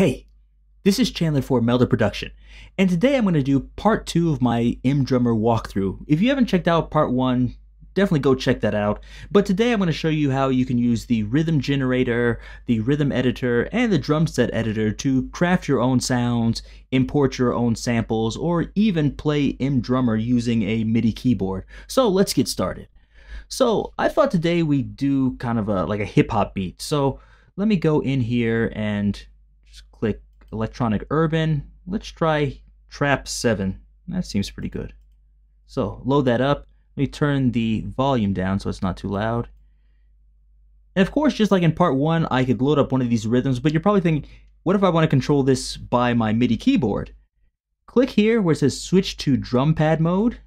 Hey, this is Chandler for Melda Production, and today I'm going to do part two of my mDrummer walkthrough. If you haven't checked out part one, definitely go check that out. But today I'm going to show you how you can use the rhythm generator, the rhythm editor, and the drum set editor to craft your own sounds, import your own samples, or even play mDrummer using a MIDI keyboard. So let's get started. So I thought today we'd do kind of a like a hip hop beat. So let me go in here and click electronic urban. Let's try trap 7. That seems pretty good. So load that up. Let me turn the volume down so it's not too loud. And of course, just like in part 1, I could load up one of these rhythms, but you're probably thinking, what if I want to control this by my MIDI keyboard? Click here where it says switch to drum pad mode,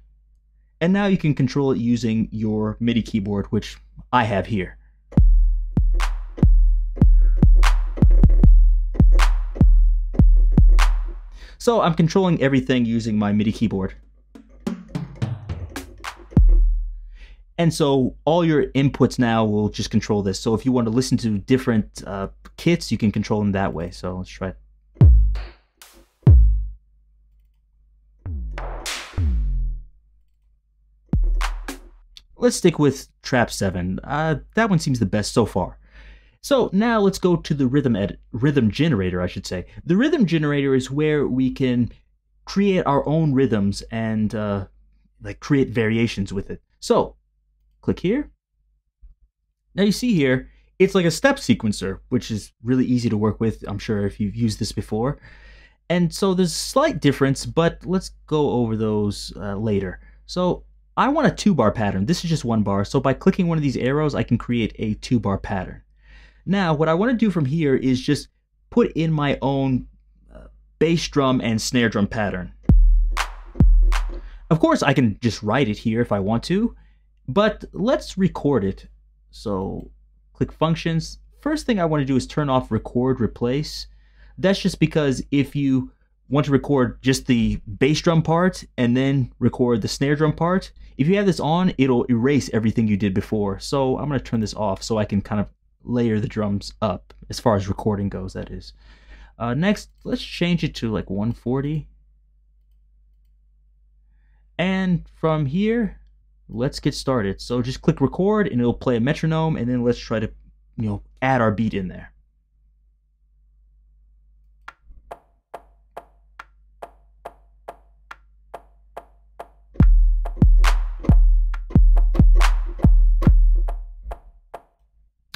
and now you can control it using your MIDI keyboard, which I have here. So I'm controlling everything using my MIDI keyboard. And so all your inputs now will just control this. So if you want to listen to different uh, kits, you can control them that way. So let's try it. Let's stick with Trap 7. Uh, that one seems the best so far. So now let's go to the rhythm edit, rhythm generator, I should say. The rhythm generator is where we can create our own rhythms and uh, like create variations with it. So click here. Now you see here, it's like a step sequencer, which is really easy to work with. I'm sure if you've used this before. And so there's a slight difference, but let's go over those uh, later. So I want a two bar pattern. This is just one bar. So by clicking one of these arrows, I can create a two bar pattern. Now, what I want to do from here is just put in my own uh, bass drum and snare drum pattern. Of course, I can just write it here if I want to, but let's record it. So click functions. First thing I want to do is turn off record replace. That's just because if you want to record just the bass drum part and then record the snare drum part, if you have this on, it'll erase everything you did before. So I'm going to turn this off so I can kind of layer the drums up as far as recording goes that is. Uh, next let's change it to like 140 and from here let's get started. So just click record and it'll play a metronome and then let's try to you know add our beat in there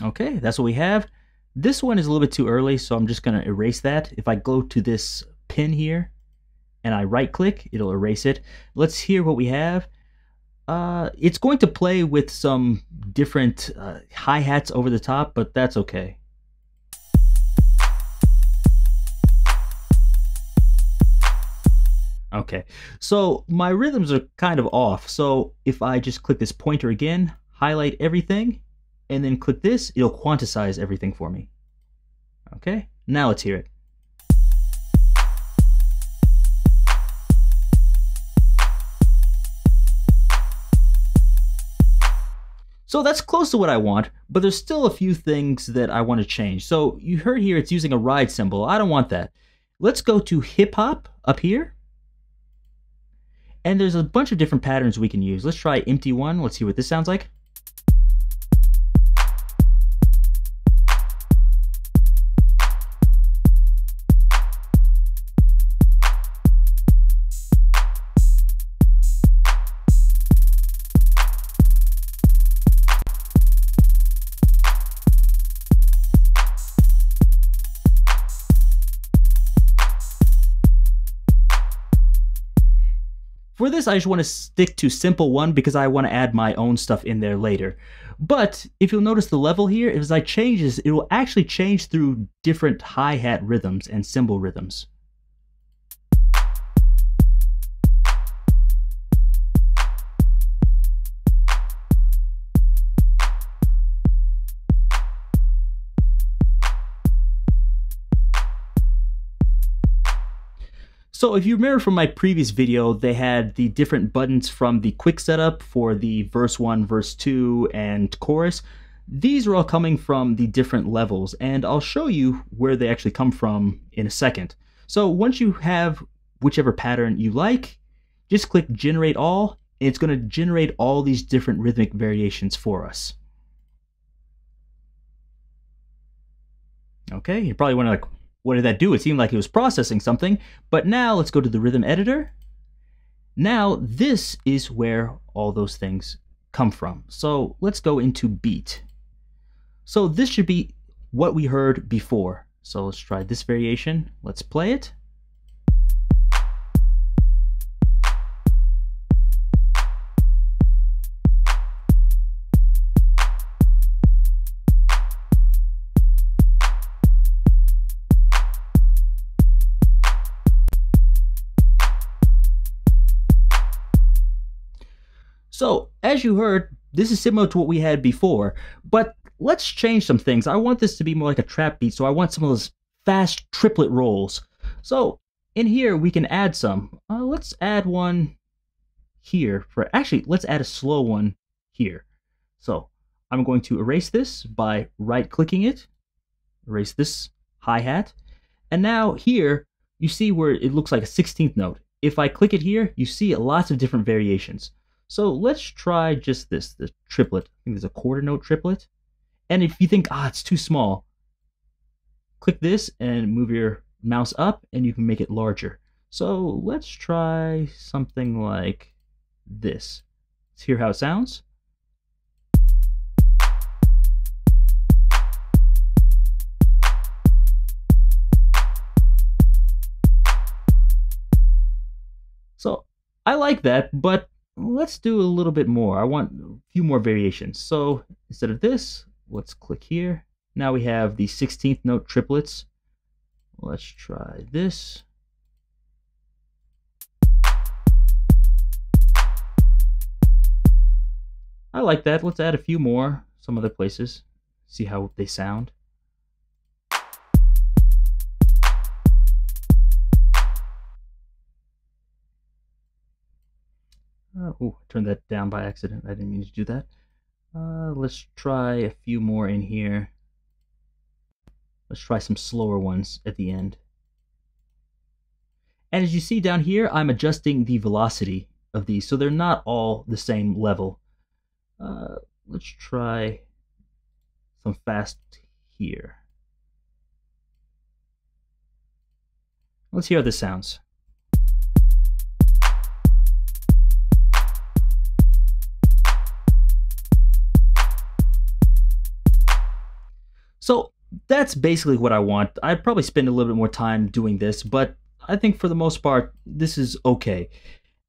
Okay, that's what we have. This one is a little bit too early, so I'm just going to erase that. If I go to this pin here and I right click, it'll erase it. Let's hear what we have. Uh, it's going to play with some different uh, hi-hats over the top, but that's okay. Okay, so my rhythms are kind of off. So if I just click this pointer again, highlight everything, and then click this, it'll quantize everything for me. Okay, now let's hear it. So that's close to what I want, but there's still a few things that I want to change. So you heard here it's using a ride cymbal. I don't want that. Let's go to hip hop up here. And there's a bunch of different patterns we can use. Let's try empty one. Let's see what this sounds like. This, I just want to stick to simple one because I want to add my own stuff in there later. But if you'll notice the level here, as I change this, it will actually change through different hi-hat rhythms and cymbal rhythms. So if you remember from my previous video, they had the different buttons from the quick setup for the verse 1, verse 2, and chorus. These are all coming from the different levels, and I'll show you where they actually come from in a second. So once you have whichever pattern you like, just click Generate All, and it's going to generate all these different rhythmic variations for us. Okay, you probably wonder like, what did that do? It seemed like it was processing something, but now let's go to the rhythm editor. Now this is where all those things come from. So let's go into beat. So this should be what we heard before. So let's try this variation. Let's play it. As you heard, this is similar to what we had before, but let's change some things. I want this to be more like a trap beat, so I want some of those fast triplet rolls. So, in here, we can add some. Uh, let's add one here. For Actually, let's add a slow one here. So, I'm going to erase this by right-clicking it, erase this hi-hat, and now here, you see where it looks like a 16th note. If I click it here, you see lots of different variations. So let's try just this, the triplet. I think there's a quarter note triplet. And if you think, ah, it's too small, click this and move your mouse up and you can make it larger. So let's try something like this. Let's hear how it sounds. So I like that, but let's do a little bit more. I want a few more variations. So instead of this, let's click here. Now we have the 16th note triplets. Let's try this. I like that. Let's add a few more, some other places, see how they sound. Uh, oh, turned that down by accident. I didn't mean to do that. Uh, let's try a few more in here. Let's try some slower ones at the end. And as you see down here, I'm adjusting the velocity of these, so they're not all the same level. Uh, let's try some fast here. Let's hear how this sounds. So that's basically what I want. I'd probably spend a little bit more time doing this, but I think for the most part, this is okay.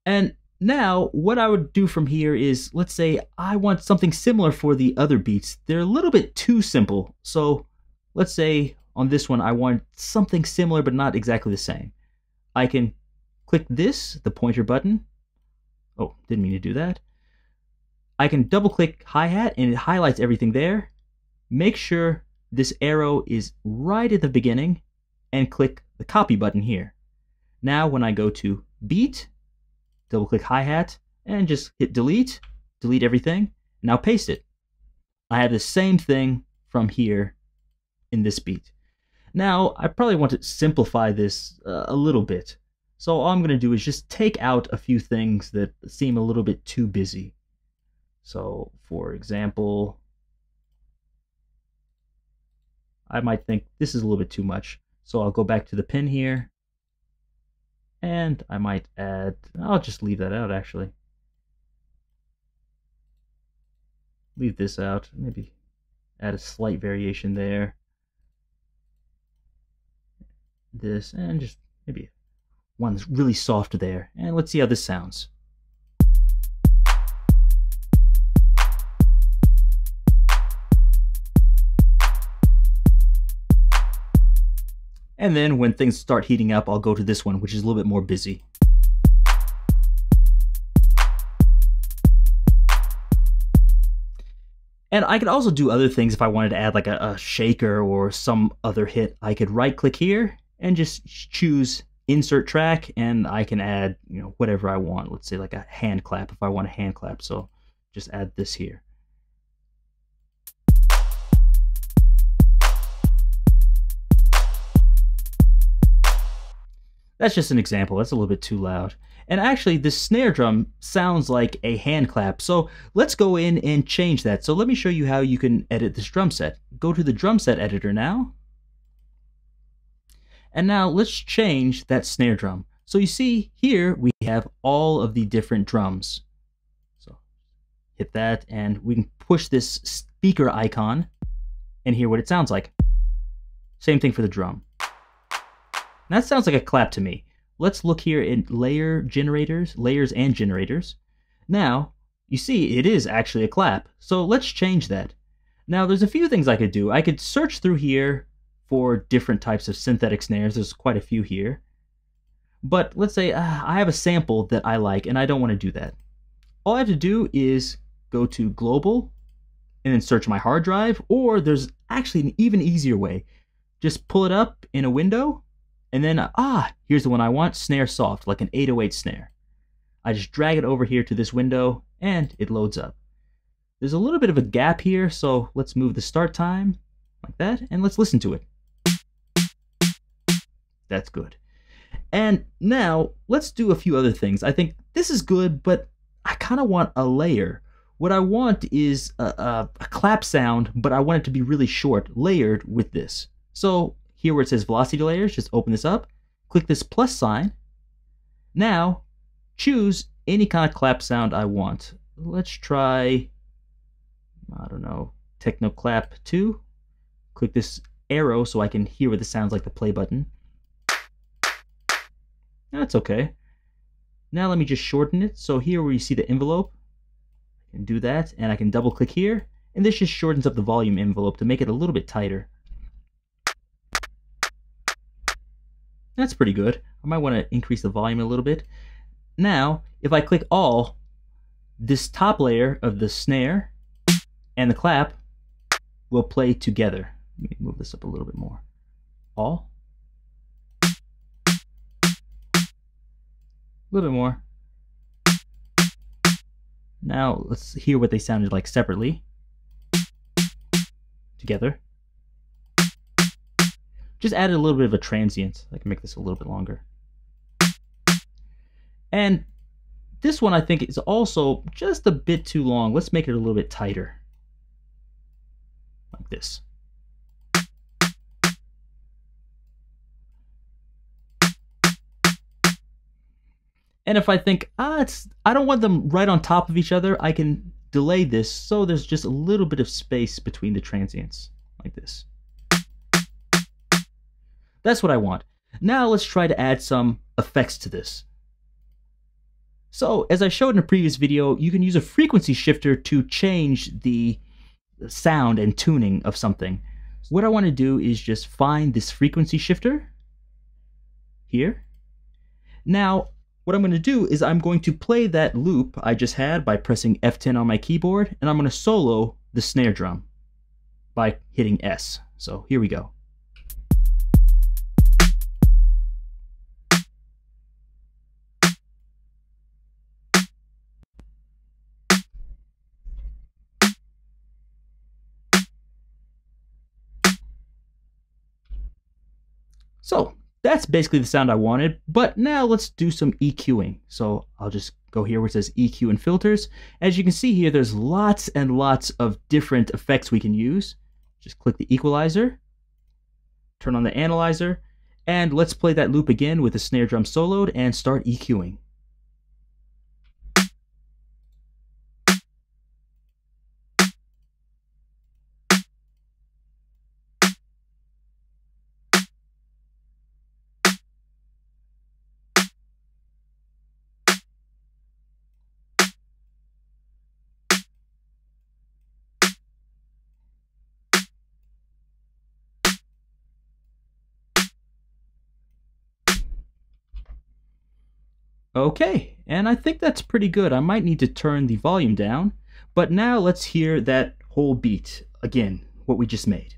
And now, what I would do from here is, let's say I want something similar for the other beats. They're a little bit too simple. So let's say on this one, I want something similar, but not exactly the same. I can click this, the pointer button. Oh, didn't mean to do that. I can double click hi-hat and it highlights everything there. Make sure this arrow is right at the beginning and click the copy button here. Now when I go to beat, double click hi-hat and just hit delete, delete everything, now paste it. I have the same thing from here in this beat. Now, I probably want to simplify this uh, a little bit. So all I'm going to do is just take out a few things that seem a little bit too busy. So, for example, I might think this is a little bit too much. So I'll go back to the pin here. And I might add, I'll just leave that out actually. Leave this out, maybe add a slight variation there. This, and just maybe one's really soft there. And let's see how this sounds. And then when things start heating up, I'll go to this one, which is a little bit more busy. And I could also do other things if I wanted to add like a, a shaker or some other hit. I could right click here and just choose insert track and I can add, you know, whatever I want. Let's say like a hand clap if I want a hand clap. So just add this here. That's just an example. That's a little bit too loud. And actually, this snare drum sounds like a hand clap. So let's go in and change that. So let me show you how you can edit this drum set. Go to the drum set editor now. And now let's change that snare drum. So you see here we have all of the different drums. So hit that and we can push this speaker icon and hear what it sounds like. Same thing for the drum. That sounds like a clap to me. Let's look here in layer generators, layers and generators. Now, you see it is actually a clap. So let's change that. Now there's a few things I could do. I could search through here for different types of synthetic snares. There's quite a few here. But let's say uh, I have a sample that I like and I don't want to do that. All I have to do is go to global and then search my hard drive, or there's actually an even easier way. Just pull it up in a window and then, ah, here's the one I want, snare soft, like an 808 snare. I just drag it over here to this window and it loads up. There's a little bit of a gap here, so let's move the start time like that and let's listen to it. That's good. And now let's do a few other things. I think this is good, but I kind of want a layer. What I want is a, a, a, clap sound, but I want it to be really short, layered with this. So here where it says velocity layers, just open this up, click this plus sign. Now choose any kind of clap sound I want. Let's try, I don't know, Techno Clap 2. Click this arrow so I can hear what this sounds like the play button. That's okay. Now let me just shorten it. So here where you see the envelope, I can do that, and I can double click here, and this just shortens up the volume envelope to make it a little bit tighter. That's pretty good. I might want to increase the volume a little bit. Now, if I click all, this top layer of the snare and the clap will play together. Let me move this up a little bit more. All. A little bit more. Now let's hear what they sounded like separately. Together. Just added a little bit of a transient. I can make this a little bit longer. And this one I think is also just a bit too long. Let's make it a little bit tighter. Like this. And if I think, ah, it's, I don't want them right on top of each other, I can delay this so there's just a little bit of space between the transients, like this. That's what I want. Now let's try to add some effects to this. So, as I showed in a previous video, you can use a frequency shifter to change the sound and tuning of something. What I want to do is just find this frequency shifter here. Now, what I'm going to do is I'm going to play that loop I just had by pressing F10 on my keyboard, and I'm going to solo the snare drum by hitting S. So here we go. So that's basically the sound I wanted, but now let's do some EQing. So I'll just go here where it says EQ and filters. As you can see here, there's lots and lots of different effects we can use. Just click the equalizer, turn on the analyzer, and let's play that loop again with the snare drum soloed and start EQing. Okay, and I think that's pretty good. I might need to turn the volume down, but now let's hear that whole beat again, what we just made.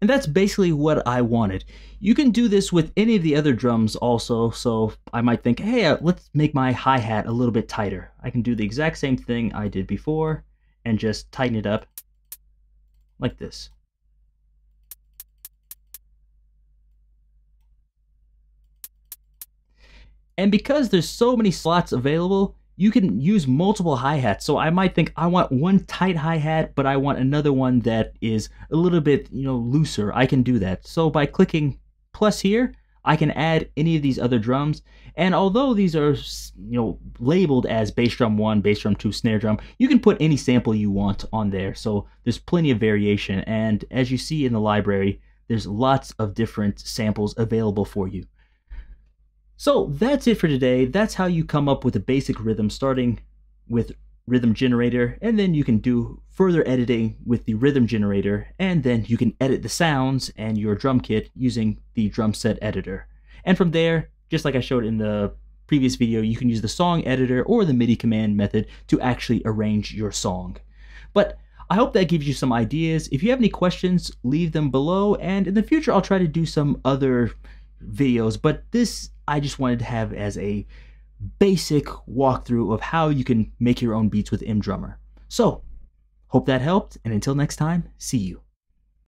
And that's basically what I wanted. You can do this with any of the other drums also, so I might think, hey, uh, let's make my hi-hat a little bit tighter. I can do the exact same thing I did before and just tighten it up like this. And because there's so many slots available, you can use multiple hi-hats. So I might think I want one tight hi-hat, but I want another one that is a little bit, you know, looser. I can do that. So by clicking plus here, I can add any of these other drums. And although these are, you know, labeled as bass drum 1, bass drum 2, snare drum, you can put any sample you want on there. So there's plenty of variation. And as you see in the library, there's lots of different samples available for you. So that's it for today. That's how you come up with a basic rhythm starting with rhythm generator and then you can do further editing with the rhythm generator and then you can edit the sounds and your drum kit using the drum set editor. And from there, just like I showed in the previous video, you can use the song editor or the MIDI command method to actually arrange your song. But I hope that gives you some ideas. If you have any questions, leave them below and in the future I'll try to do some other videos, but this I just wanted to have as a basic walkthrough of how you can make your own beats with mDrummer. So, hope that helped, and until next time, see you.